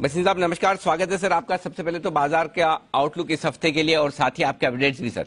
बसिन साहब नमस्कार स्वागत है सर आपका। सबसे पहले तो बाज़ार का आउटलुक इस हफ़्ते के लिए और साथ ही आपके अपडेट्स भी सर।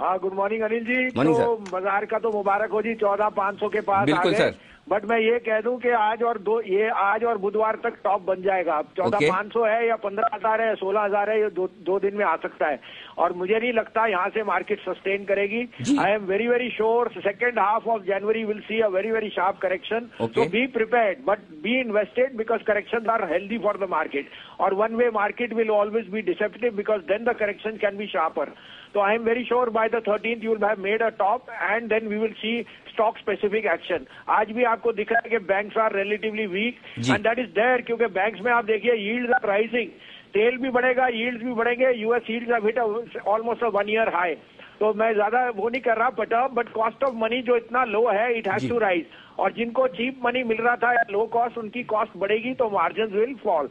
हाँ good morning Anil ji. Morning, तो बाज़ार का तो मुबारक हो जी चौदह पाँच सौ के पास बिल्कुल, सर। बट मैं ये कह दूँ कि आज और दो ये आज और बुधवार तक टॉप बन जाएगा। अब चौदह पाँच सौ है या पंद्रह हज़ार है सोलह हज़ार है ये दो, दो दिन में आ सकता है। और मुझे नहीं लगता यहाँ से मार्केट सस्टेन करेगी। I am very very sure second half of January will see a very very sharp correction तो be prepare but be invested because correction are healthy for the market और one way market will always be deceptive because then the correction can be sharper so i am very sure by the 13th you will have made a top and then we will see stock specific action आज भी आपको दिख रहा है कि banks are relatively weak ji. and that is there क्योंकि banks में आप देखिए yields are rising तेल भी बढ़ेगा yields भी बढ़ेंगे US yields have hit a, almost a one year high तो मैं ज़्यादा वो नहीं कर रहा but but cost of money जो इतना लो है इट हैज़ टू राइज और जिनको चीप मनी मिल रहा था लो कॉस्ट उनकी कॉस्ट बढ़ेगी तो मार्जिन विल फॉल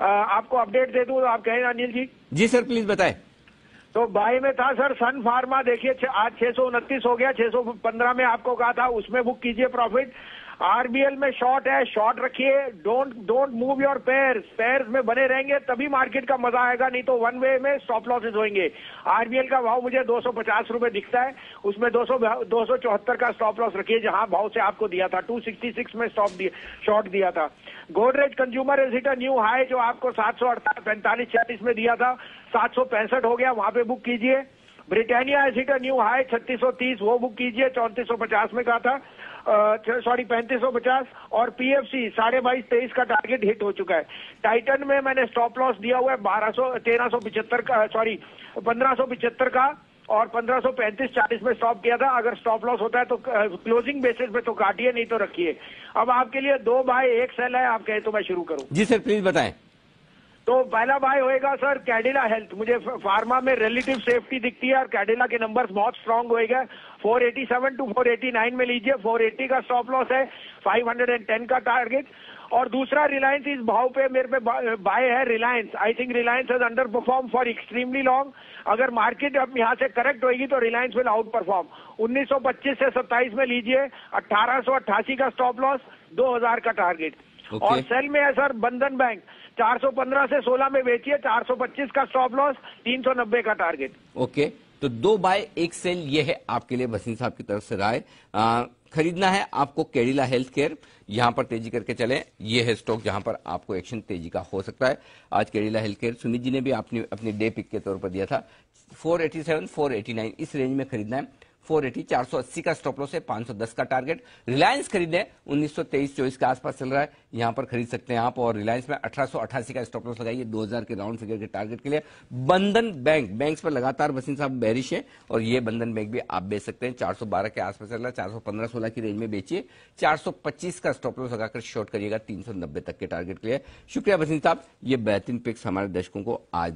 आपको अपडेट दे दूँ तो आप कहें अनिल जी जी सर प्लीज़ बताएँ तो बाई में था सर सन फार्मा देखिए आज छह सौ उनतीस हो गया, छह सौ पंद्रह में आपको कहा था, उसमें बुक कीजिए प्रॉफिट आरबीएल में शॉर्ट है शॉर्ट रखिए don't don't move your pairs pairs में बने रहेंगे, तभी मार्केट का मज़ा आएगा, नहीं तो वन वे में स्टॉप लॉसेज होंगे आरबीएल का भाव मुझे दो सौ पचास रुपए दिखता है, उसमें दो सौ दो सौ चौहत्तर का स्टॉप लॉस रखिए, जहाँ भाव से आपको दिया था टू सिक्सटी सिक्स में स्टॉप दिया शॉर्ट दिया था। Godrej consumer is hit new high जो आपको सात सौ अड़तालीस, पैंतालीस में दिया था सात सौ पैंसठ हो गया, वहाँ पे बुक कीजिए। ब्रिटानिया हिट न्यू हाई छत्तीस सौ तीस, वो बुक कीजिए, चौंतीस सौ पचास में कहा था। सॉरी पैंतीस सौ पचास, और पीएफसी साढ़े बाईस, तेईस का टारगेट हिट हो चुका है। टाइटन में मैंने स्टॉप लॉस दिया हुआ है, बारह सौ, तेरह सौ पिछहत्तर का सॉरी पंद्रह सौ पिछहत्तर का, और पंद्रह सौ पैंतीस, चालीस में स्टॉप किया था। अगर स्टॉप लॉस होता है तो क्लोजिंग बेसिस पे तो काटिए, नहीं तो रखिए। अब आपके लिए दो बाय एक सेल है, आप कहे तो मैं शुरू करूँ। जी सर प्लीज़ बताएँ। तो पहला बाय होएगा सर कैडिला हेल्थ मुझे फार्मा में रिलेटिव सेफ्टी दिखती है और कैडिला के नंबर्स बहुत स्ट्रांग होएगा। 487 टू 489 में लीजिए। 480 का स्टॉप लॉस है 510 का टारगेट और दूसरा रिलायंस इस भाव पे मेरे पे बाय है Reliance I think Reliance has under perform for extremely long अगर मार्केट अब यहाँ से करेक्ट होगी तो रिलायंस विल आउट परफॉर्म 1925 से 27 में लीजिए 1888 का स्टॉप लॉस 2000 का टारगेट Okay. और सेल में है सर बंधन बैंक 415 से 16 में बेचिए 425 का स्टॉप लॉस 390 का टारगेट ओके तो दो बाय एक सेल ये है आपके लिए बसिन साहब की तरफ़ से राय। खरीदना है आपको केडिला हेल्थ केयर यहाँ पर तेज़ी करके चलें। ये है स्टॉक जहाँ पर आपको एक्शन तेज़ी का हो सकता है। आज केडिला हेल्थ केयर सुमित जी ने भी अपनी अपनी डे पिक के तौर पर दिया था। 487 489 इस रेंज में खरीदना है। 480 480 का स्टॉप लॉस है 510 का टारगेट। रिलायंस खरीदे 1923 24 के आसपास चल रहा है। यहाँ पर खरीद सकते हैं आप और रिलायंस में 1888 का स्टॉप लॉस लगाइए 2000 के राउंड फिगर के टारगेट के लिए। बंधन बैंक, बैंक्स पर लगातार बसिन साहब बैरिश है और ये बंधन बैंक भी आप बेच सकते हैं। 412 के आसपास चल रहा है 415 16 की रेंज में बेचिए। 425 का स्टॉप लॉस लगाकर शॉर्ट करिएगा 390 तक के टारगेट के लिए। शुक्रिया बसिन साहब, ये बेहतरीन पिक्स हमारे दर्शकों को आज